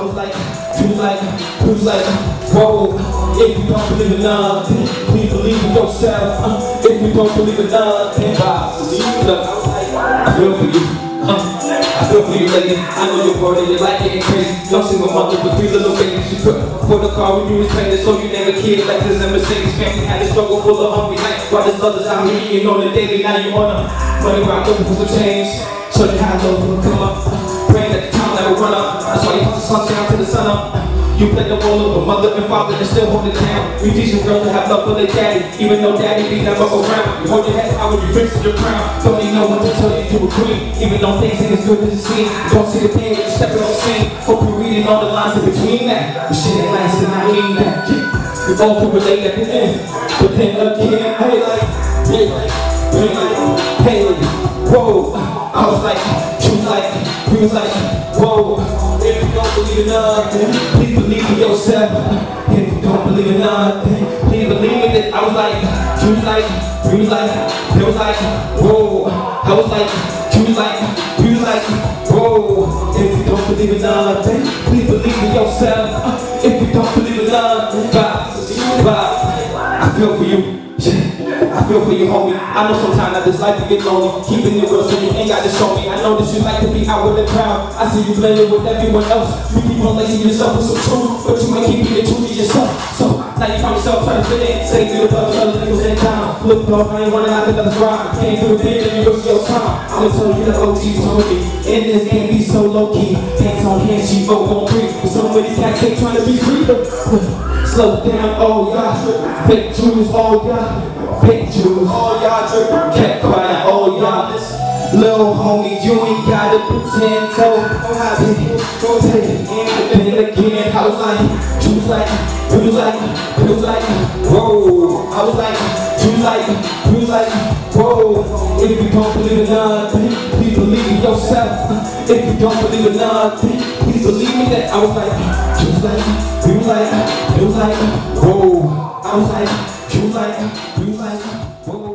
I was like, she was like, he was like, whoa. If you don't believe in nothing, please believe in yourself. Uh, if you don't believe in nothing, God, look, I was like, I feel for you. Uh, I feel for you, lady. I know you're bored and you're like getting crazy. Young single mother with three little babies. She put for the car when you was pregnant, so you never kid like this and Mercedes family had a struggle full of hungry nights. While there's others out here eating on the daily, now you on a money rock looking for some change. Show you how low will come up. That the run up. That's why you put the sun down to the sun up. You play the role of a mother and father and still hold it down. You teach your girls to have love for their daddy, even though daddy be never around. You hold your head high when you fix your crown. Don't even know what to tell you to agree, even though things ain't as good as it seems. Don't see the pain you step on scene. Hope you're reading all the lines in between that. The shit ain't lasting, I mean that. We all can relate at the end, but then again, hey like, hey like, hey hey, whoa. I was like, was like, whoa. If you don't believe in nothing, please believe in yourself. If you don't believe in nothing, please believe in it. I was like, she was like, we was like, they was like, whoa. I was like, she was like, we was like, whoa. If you don't believe in nothing, please believe in yourself. If you don't believe in nothing, vibe, vibe. I feel for you. I feel for you, homie. I know sometimes that this life can get lonely. Keeping it real so you ain't got to show me. I know that you like to be out with the crowd. I see you blending with everyone else. You keep on lacing yourself with some truth, but you ain't keeping it true to yourself. So now you find yourself trying to fit in. Say you the love, other niggas ain't down. Look, dog, I ain't running out the grind. Can't do it big, then you waste your time. I'ma tell you the OG told me. In this game, be so low key. On hands, she vote on three. But some of these cats ain't trying to be free. Slow down, oh yeah. Fake Jews, oh yeah. Fake Jews, oh y'all. Kept oh, quiet, oh y'all. Little homie, you ain't gotta pretend. So, go take it. And then again, I was like, was like, was like, was like, whoa. I was like, was like, was like, whoa. If you don't believe in nothing, please believe in yourself. If you don't believe in nothing, please believe me that I was like, she was like, we was like, it was like, whoa. I was like, she was like, we was like, whoa.